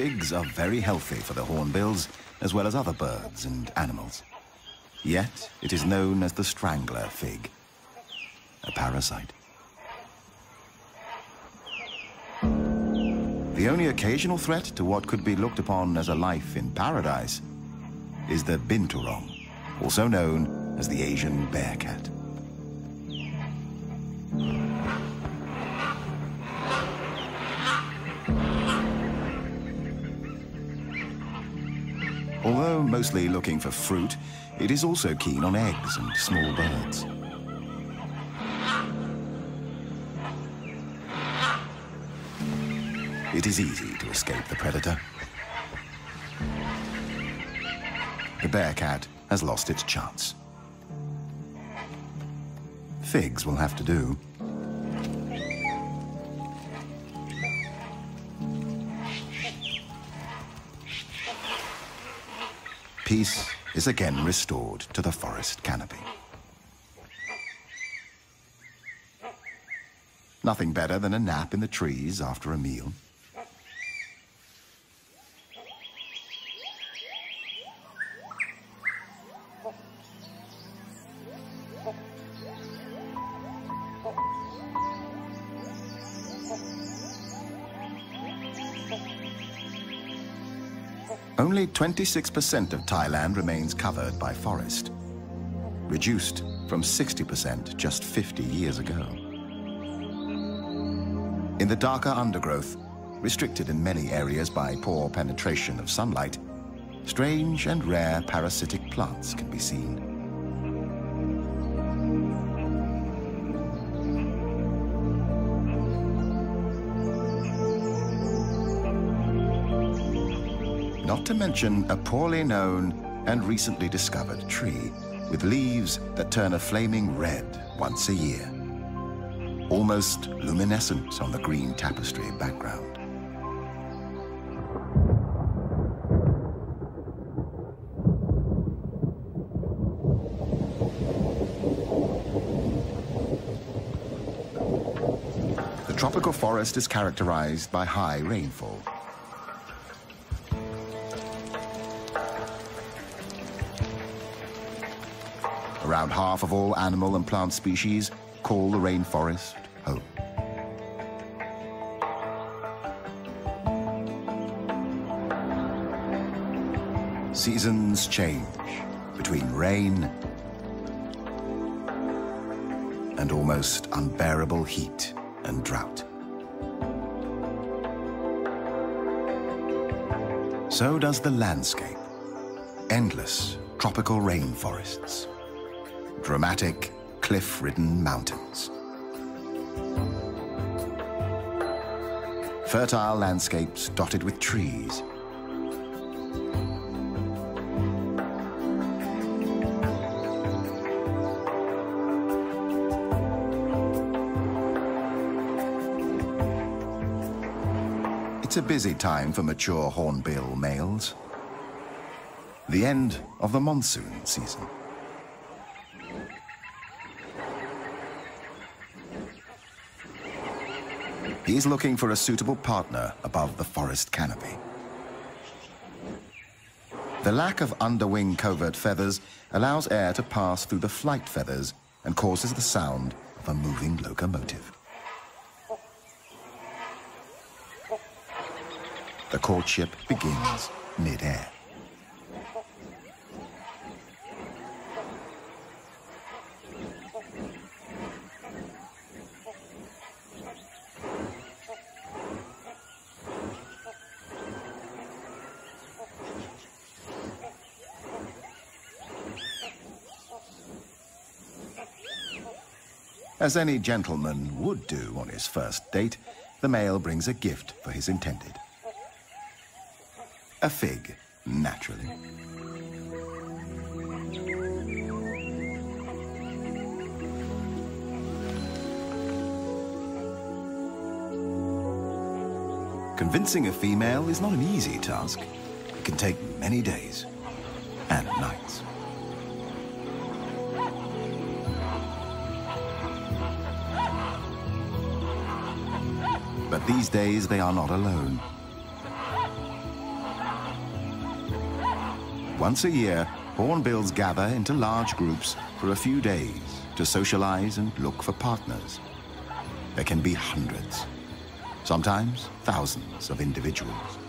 Figs are very healthy for the hornbills, as well as other birds and animals. Yet, it is known as the strangler fig, a parasite. The only occasional threat to what could be looked upon as a life in paradise is the binturong, also known as the Asian bear mostly looking for fruit, it is also keen on eggs and small birds. It is easy to escape the predator. The bear cat has lost its chance. Figs will have to do. Peace is again restored to the forest canopy. Nothing better than a nap in the trees after a meal. 26% of Thailand remains covered by forest, reduced from 60% just 50 years ago. In the darker undergrowth, restricted in many areas by poor penetration of sunlight, strange and rare parasitic plants can be seen. To mention a poorly known and recently discovered tree with leaves that turn a flaming red once a year. Almost luminescent on the green tapestry background. The tropical forest is characterized by high rainfall. Around half of all animal and plant species call the rainforest home. Seasons change between rain and almost unbearable heat and drought. So does the landscape. Endless tropical rainforests dramatic, cliff-ridden mountains. Fertile landscapes dotted with trees. It's a busy time for mature hornbill males. The end of the monsoon season. He's looking for a suitable partner above the forest canopy. The lack of underwing covert feathers allows air to pass through the flight feathers and causes the sound of a moving locomotive. The courtship begins mid-air. As any gentleman would do on his first date, the male brings a gift for his intended. A fig, naturally. Convincing a female is not an easy task. It can take many days and nights. But these days they are not alone. Once a year, hornbills gather into large groups for a few days to socialize and look for partners. There can be hundreds, sometimes thousands of individuals.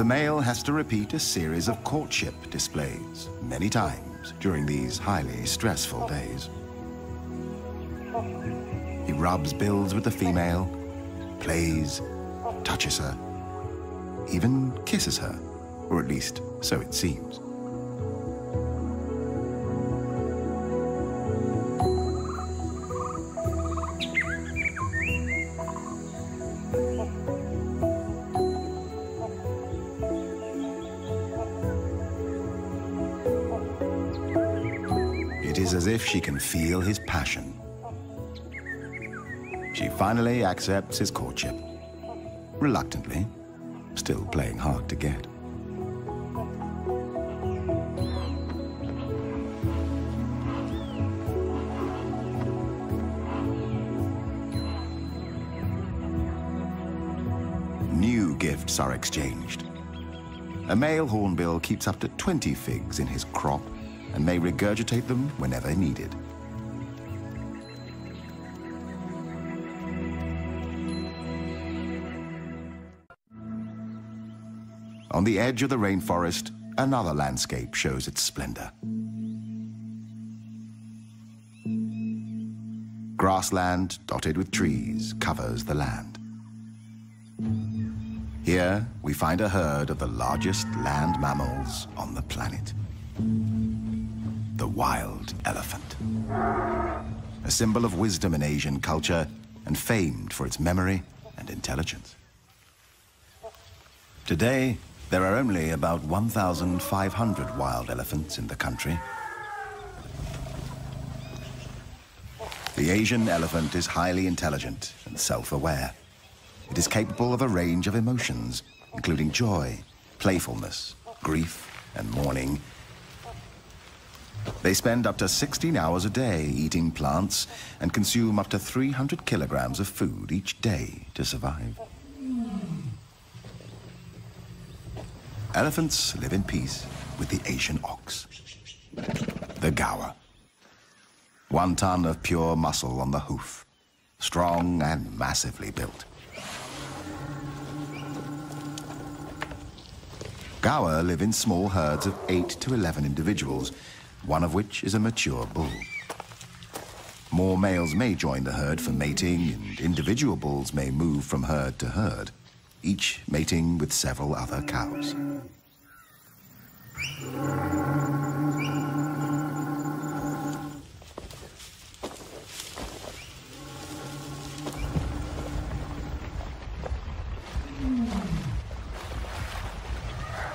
The male has to repeat a series of courtship displays many times during these highly stressful days. He rubs bills with the female, plays, touches her, even kisses her, or at least so it seems. She can feel his passion. She finally accepts his courtship. Reluctantly, still playing hard to get. New gifts are exchanged. A male hornbill keeps up to 20 figs in his crop and may regurgitate them whenever needed. On the edge of the rainforest, another landscape shows its splendor. Grassland dotted with trees covers the land. Here, we find a herd of the largest land mammals on the planet. Wild elephant. A symbol of wisdom in Asian culture and famed for its memory and intelligence. Today, there are only about 1,500 wild elephants in the country. The Asian elephant is highly intelligent and self-aware. It is capable of a range of emotions, including joy, playfulness, grief, and mourning. They spend up to 16 hours a day eating plants and consume up to 300 kilograms of food each day to survive. Elephants live in peace with the Asian ox, the gaur. One ton of pure muscle on the hoof, strong and massively built. Gaur live in small herds of 8 to 11 individuals, one of which is a mature bull. More males may join the herd for mating, and individual bulls may move from herd to herd, each mating with several other cows.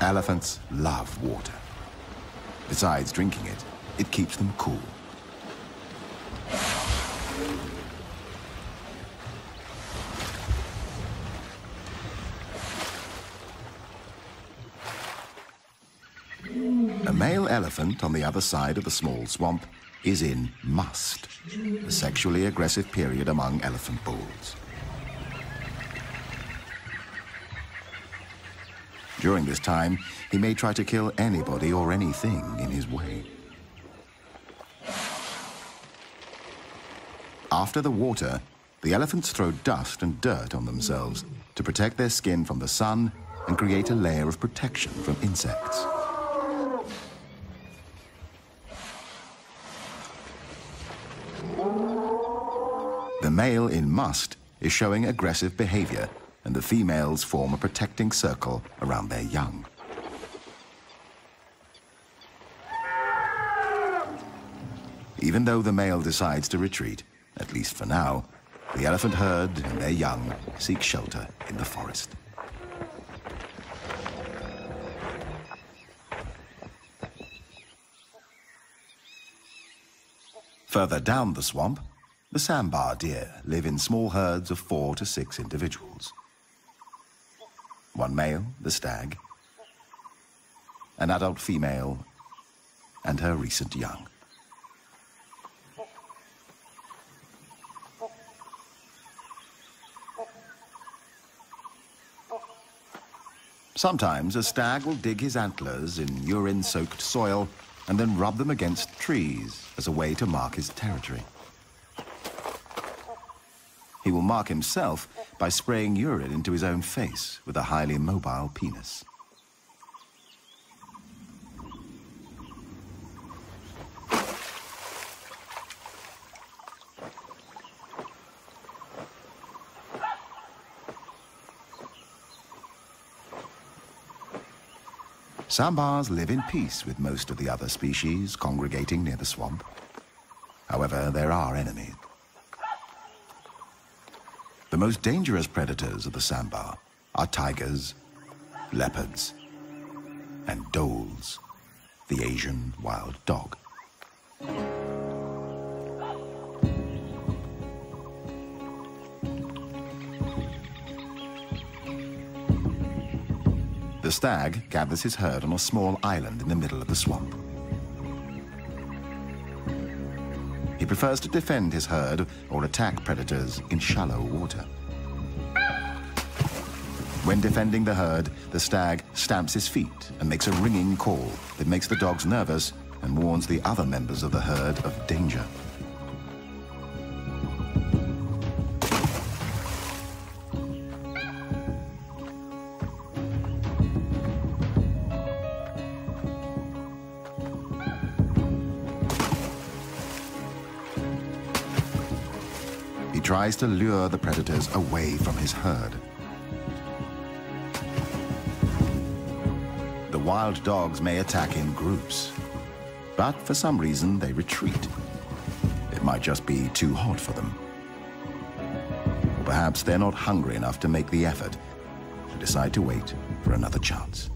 Elephants love water. Besides drinking it, it keeps them cool. A male elephant on the other side of the small swamp is in musth, the sexually aggressive period among elephant bulls. During this time, he may try to kill anybody or anything in his way. After the water, the elephants throw dust and dirt on themselves to protect their skin from the sun and create a layer of protection from insects. The male in musth is showing aggressive behavior and the females form a protecting circle around their young. Even though the male decides to retreat, at least for now, the elephant herd and their young seek shelter in the forest. Further down the swamp, the sambar deer live in small herds of four to six individuals. One male, the stag, an adult female, and her recent young. Sometimes a stag will dig his antlers in urine-soaked soil and then rub them against trees as a way to mark his territory. He will mark himself by spraying urine into his own face with a highly mobile penis. Sambars live in peace with most of the other species congregating near the swamp. However, there are enemies. The most dangerous predators of the sambar are tigers, leopards, and dholes, the Asian wild dog. The stag gathers his herd on a small island in the middle of the swamp. He prefers to defend his herd or attack predators in shallow water. When defending the herd, the stag stamps his feet and makes a ringing call that makes the dogs nervous and warns the other members of the herd of danger. Tries to lure the predators away from his herd. The wild dogs may attack in groups, but for some reason they retreat. It might just be too hot for them. Or perhaps they're not hungry enough to make the effort, to decide to wait for another chance.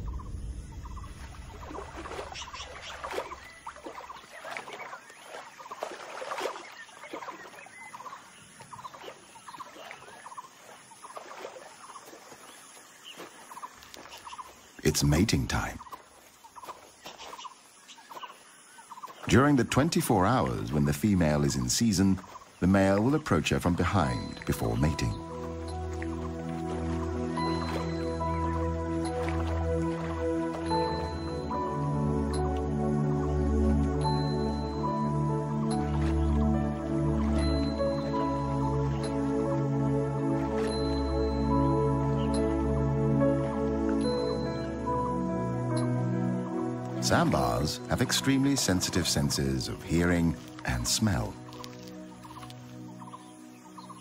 It's mating time. During the 24 hours when the female is in season, the male will approach her from behind before mating. Sambars have extremely sensitive senses of hearing and smell.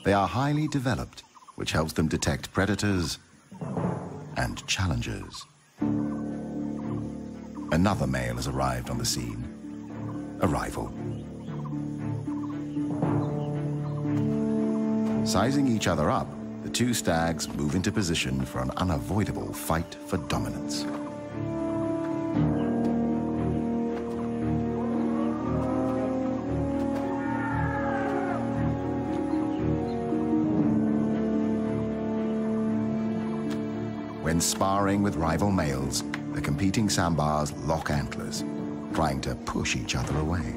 They are highly developed, which helps them detect predators and challengers. Another male has arrived on the scene. A rival. Sizing each other up, the two stags move into position for an unavoidable fight for dominance. When sparring with rival males, the competing sambars lock antlers, trying to push each other away.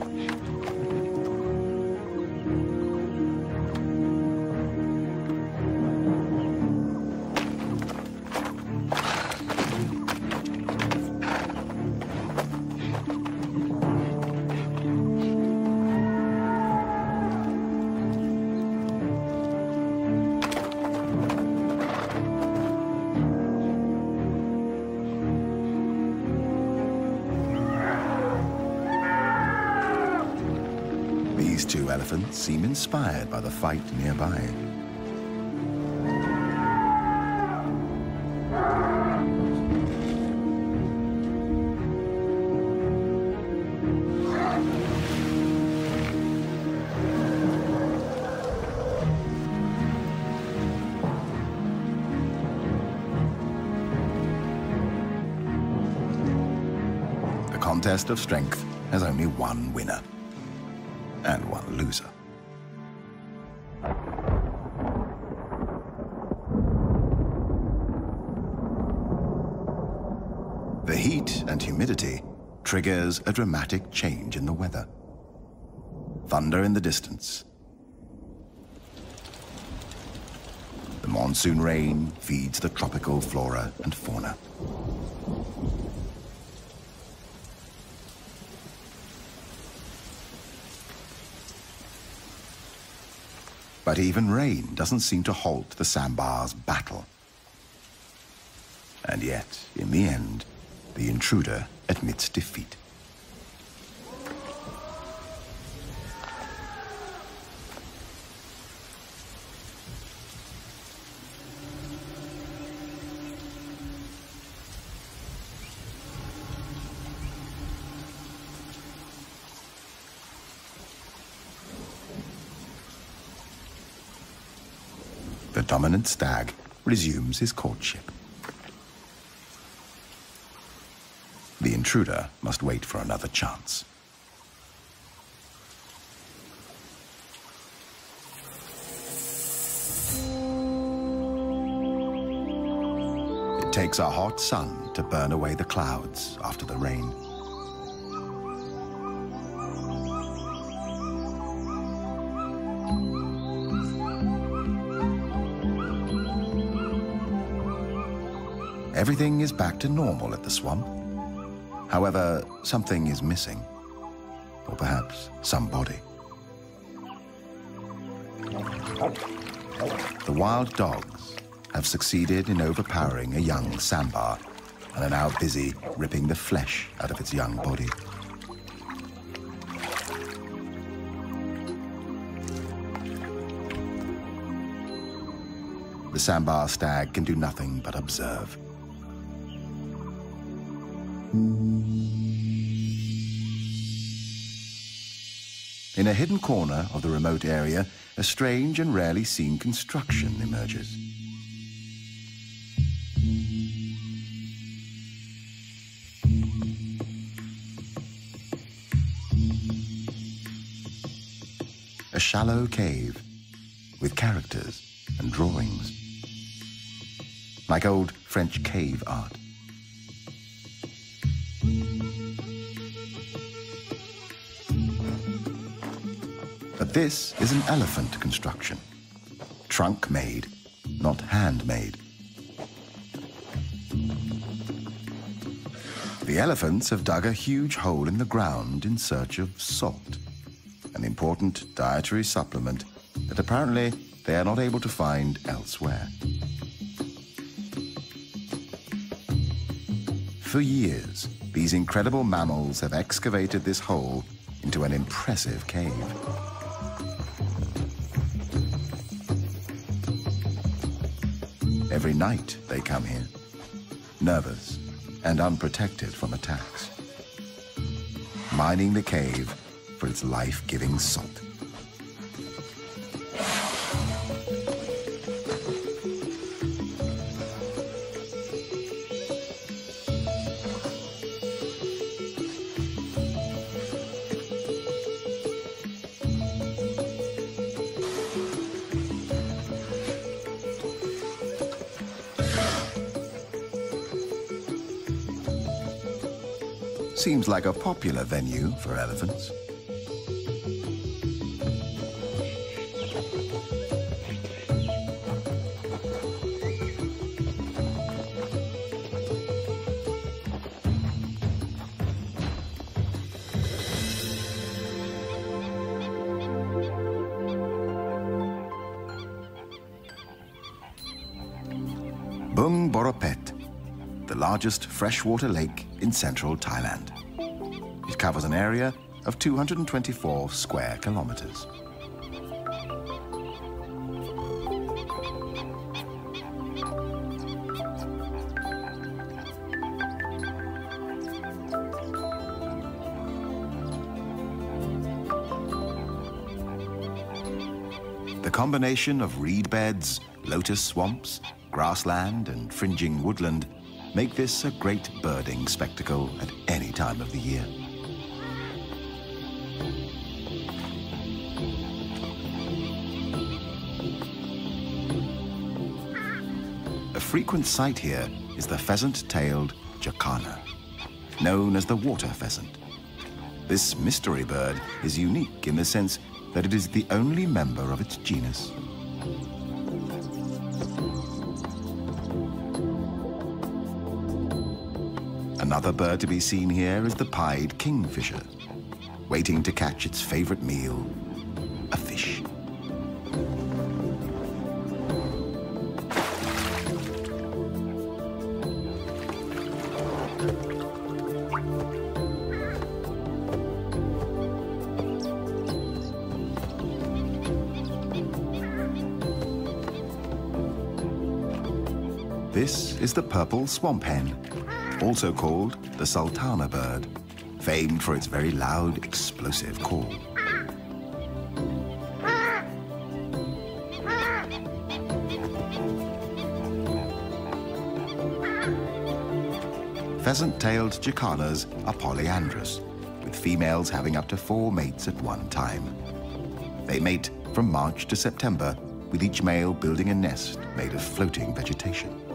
Seem inspired by the fight nearby. The contest of strength has only one winner. Loser. The heat and humidity triggers a dramatic change in the weather. Thunder in the distance. The monsoon rain feeds the tropical flora and fauna. But even rain doesn't seem to halt the sambar's battle. And yet, in the end, the intruder admits defeat. The dominant stag resumes his courtship. The intruder must wait for another chance. It takes a hot sun to burn away the clouds after the rain. Everything is back to normal at the swamp. However, something is missing. Or perhaps somebody. The wild dogs have succeeded in overpowering a young sambar and are now busy ripping the flesh out of its young body. The sambar stag can do nothing but observe. In a hidden corner of the remote area, a strange and rarely seen construction emerges. A shallow cave with characters and drawings, like old French cave art. This is an elephant construction. Trunk made, not handmade. The elephants have dug a huge hole in the ground in search of salt, an important dietary supplement that apparently they are not able to find elsewhere. For years, these incredible mammals have excavated this hole into an impressive cave. Every night they come here, nervous and unprotected from attacks, mining the cave for its life-giving salt. Seems like a popular venue for elephants. Largest freshwater lake in central Thailand. It covers an area of 224 square kilometers. The combination of reed beds, lotus swamps, grassland, and fringing woodland make this a great birding spectacle at any time of the year. A frequent sight here is the pheasant-tailed jacana, known as the water pheasant. This mystery bird is unique in the sense that it is the only member of its genus. Another bird to be seen here is the pied kingfisher, waiting to catch its favorite meal, a fish. This is the purple swamp hen, also called the sultana bird, famed for its very loud, explosive call. Pheasant-tailed jacanas are polyandrous, with females having up to four mates at one time. They mate from March to September, with each male building a nest made of floating vegetation.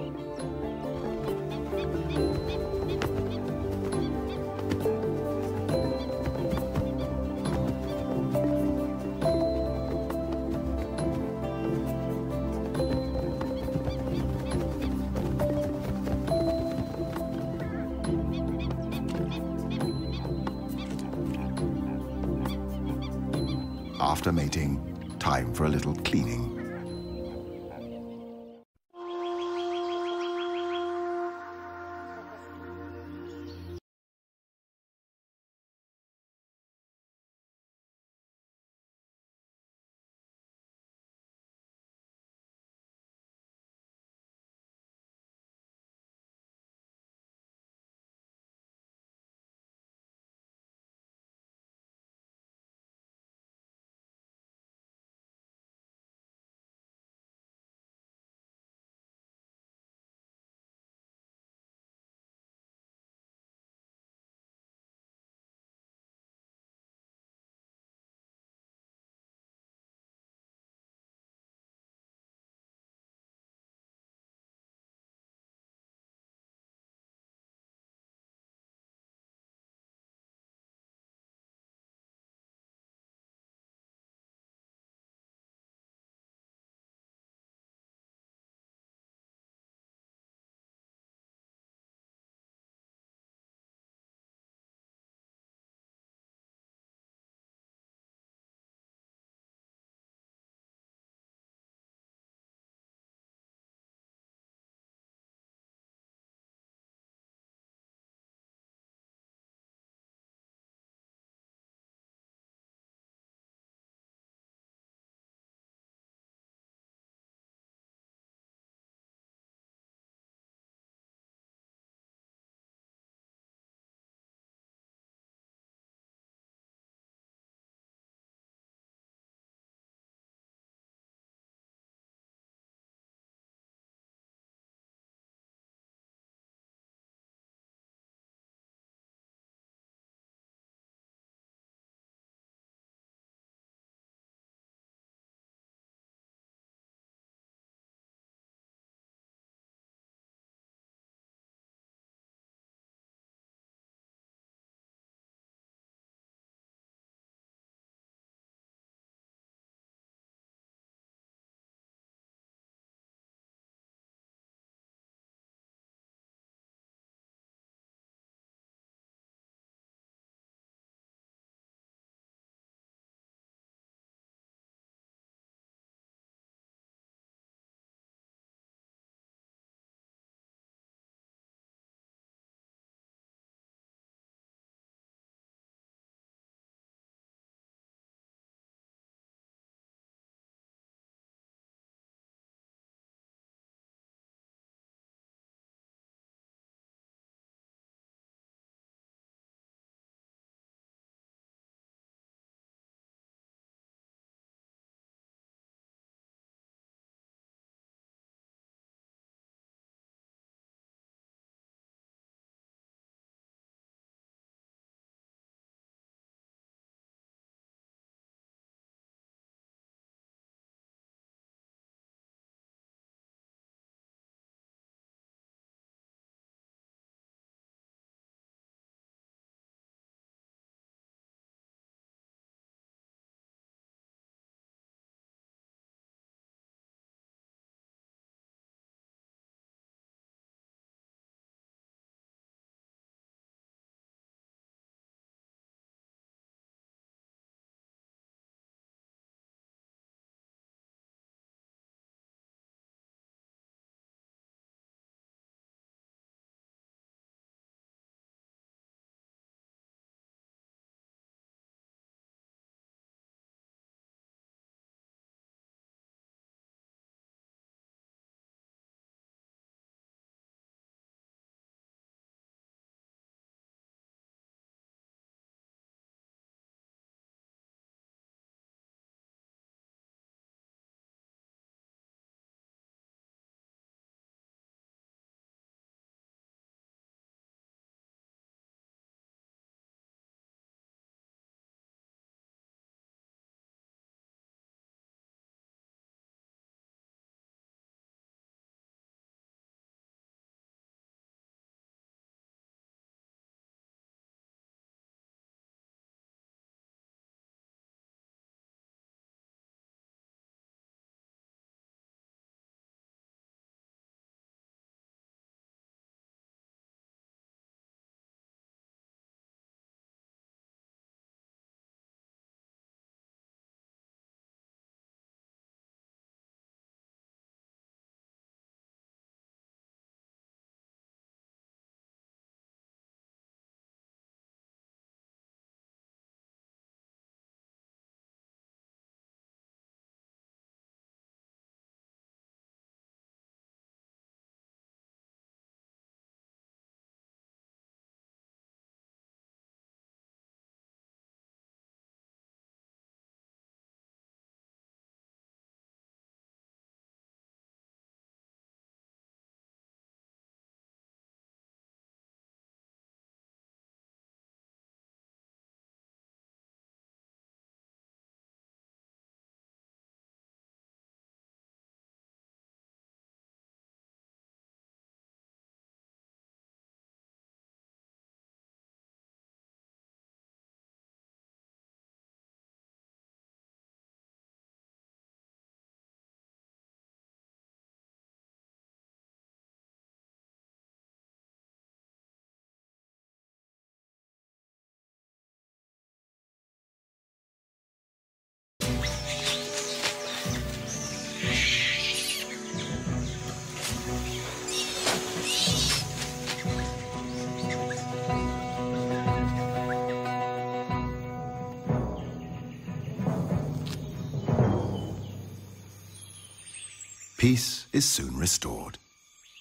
Peace is soon restored,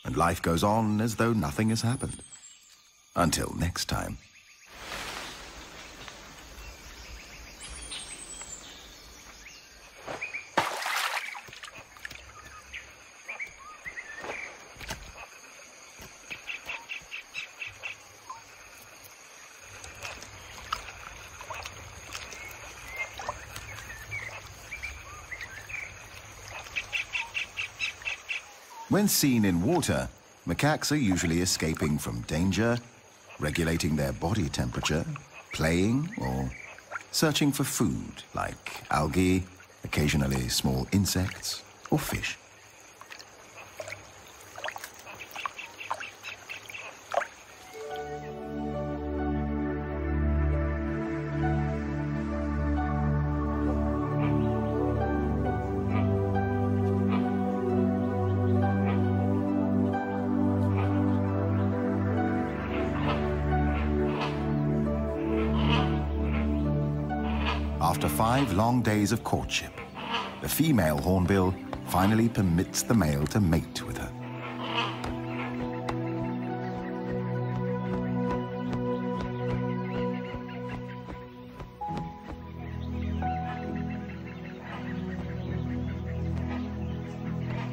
and life goes on as though nothing has happened. Until next time. When seen in water, macaques are usually escaping from danger, regulating their body temperature, playing, or searching for food like algae, occasionally small insects, or fish. Five long days of courtship, the female hornbill finally permits the male to mate with her.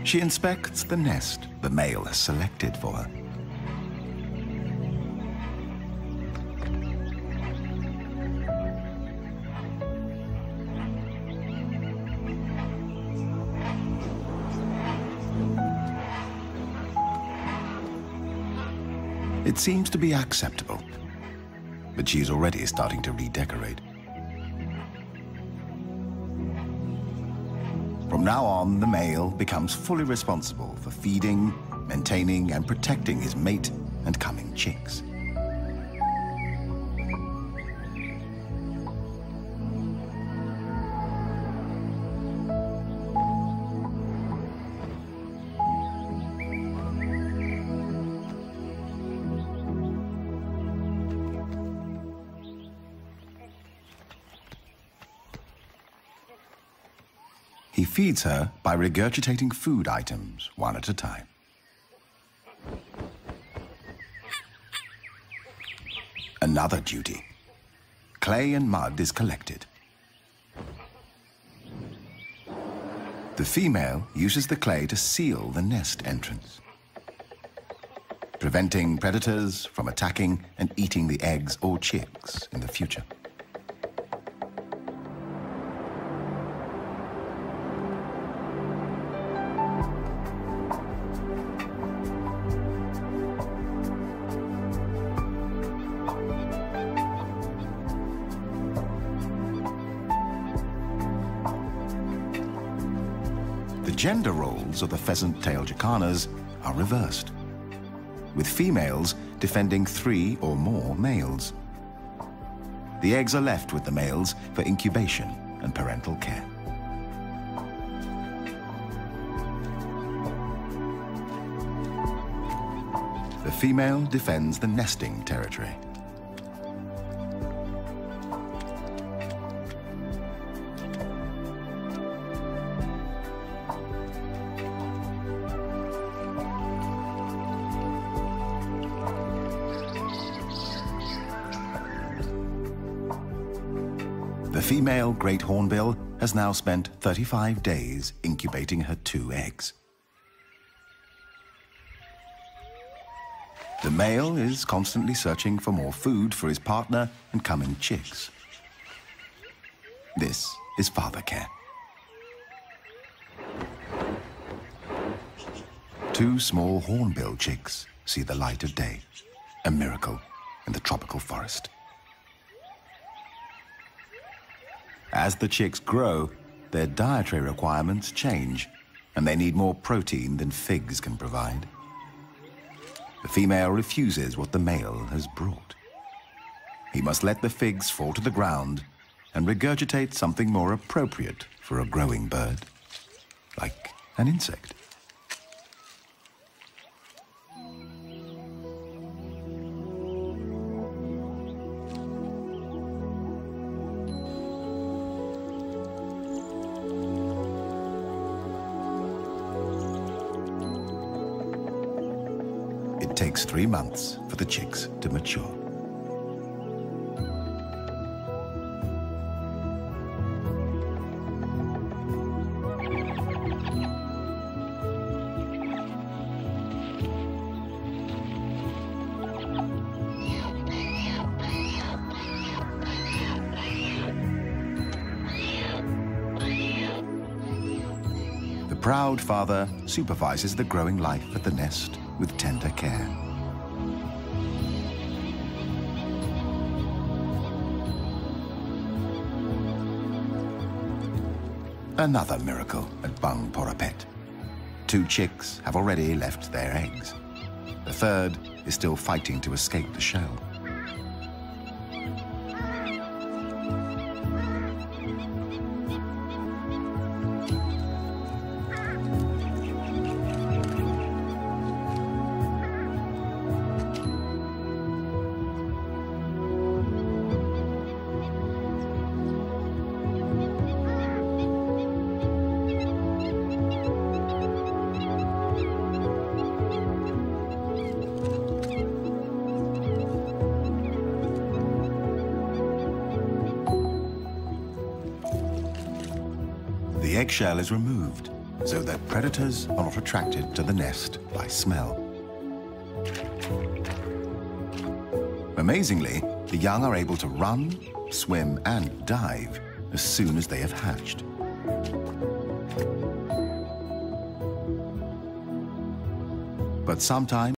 She inspects the nest the male has selected for her. It seems to be acceptable, but she's already starting to redecorate. From now on, the male becomes fully responsible for feeding, maintaining, and protecting his mate and coming chicks. He feeds her by regurgitating food items one at a time. Another duty. Clay and mud is collected. The female uses the clay to seal the nest entrance, preventing predators from attacking and eating the eggs or chicks in the future. Of the pheasant-tailed jacanas are reversed, with females defending three or more males. The eggs are left with the males for incubation and parental care. The female defends the nesting territory. Female great hornbill has now spent 35 days incubating her two eggs. The male is constantly searching for more food for his partner and coming chicks. This is father care. Two small hornbill chicks see the light of day, a miracle in the tropical forest. As the chicks grow, their dietary requirements change, and they need more protein than figs can provide. The female refuses what the male has brought. He must let the figs fall to the ground and regurgitate something more appropriate for a growing bird, like an insect. Three months for the chicks to mature. The proud father supervises the growing life at the nest with tender care. Another miracle at Bueng Boraphet. Two chicks have already left their eggs. The third is still fighting to escape the shell. Eggshell is removed so that predators are not attracted to the nest by smell. Amazingly, the young are able to run, swim, and dive as soon as they have hatched. But sometimes